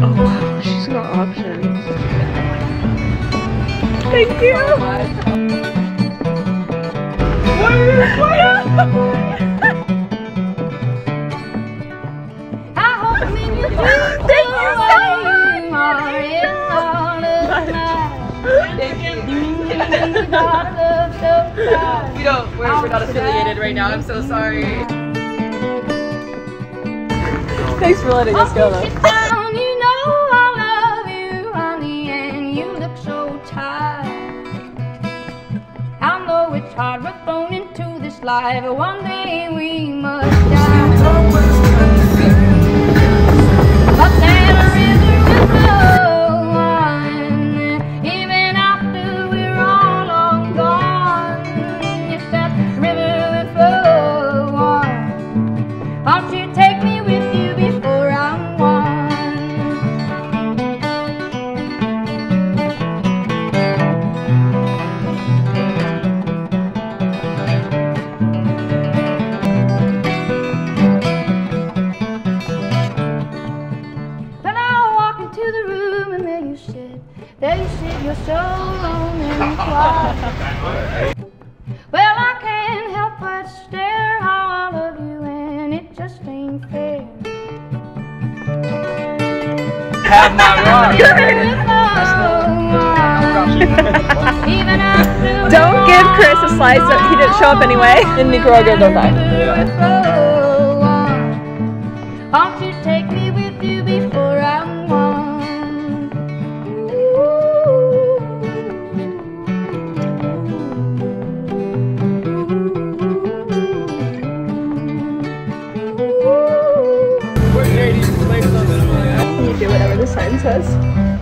Oh wow, she's got options. Thank you! What are you? I hope Thank you we don't, we're, we're not affiliated right now, I'm so sorry. Thanks for letting us go though. Hard, we're thrown into this life, one day we must die. Room and there you sit, there you sit, you're so alone and quiet. Well, I can't help but stare how I love you, and it just ain't fair. Have my rock. Even Don't give Chris a slice that he didn't show up anyway. In Nicaragua, don't die. You